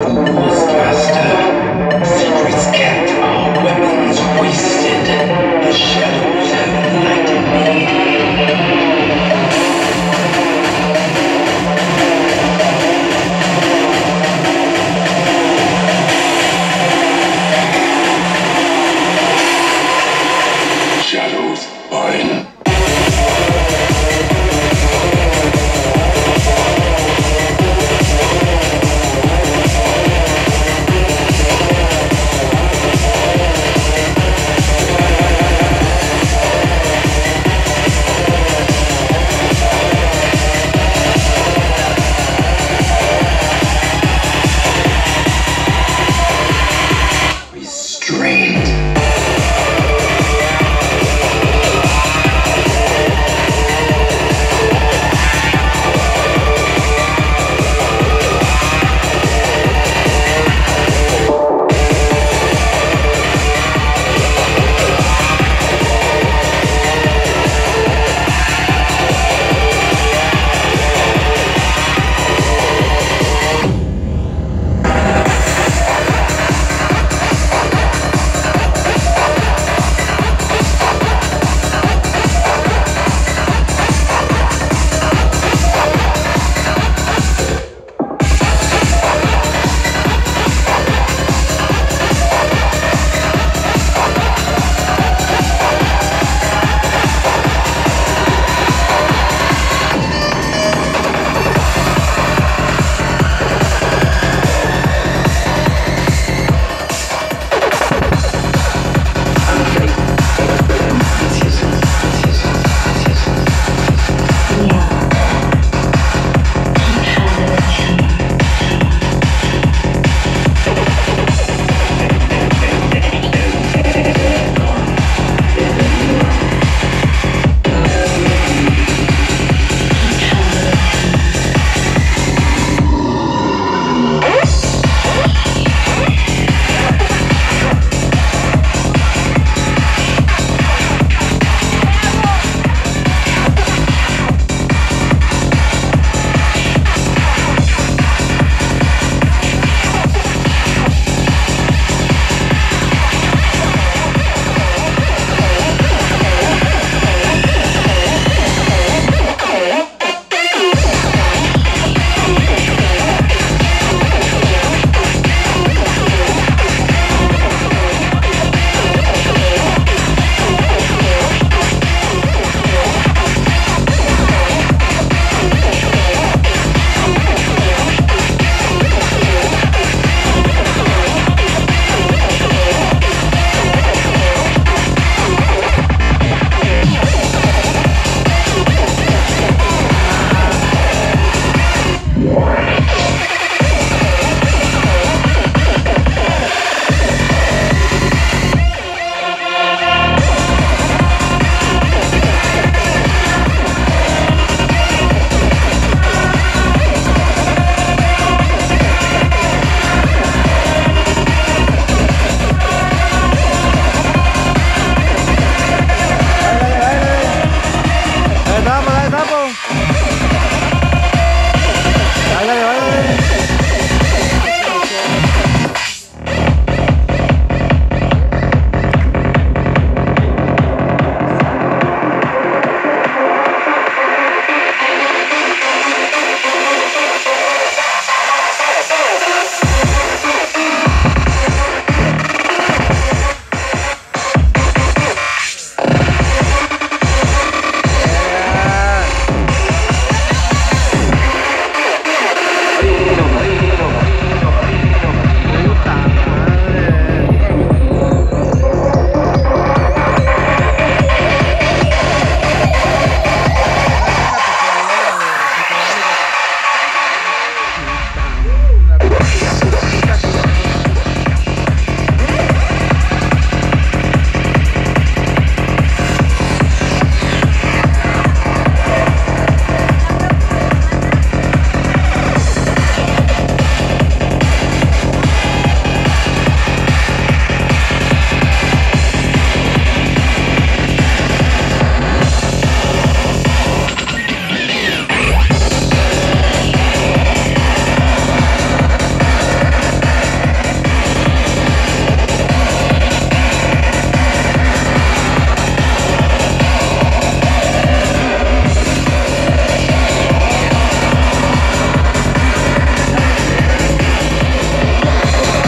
Fools. Secrets kept, our weapons wasted. The shadow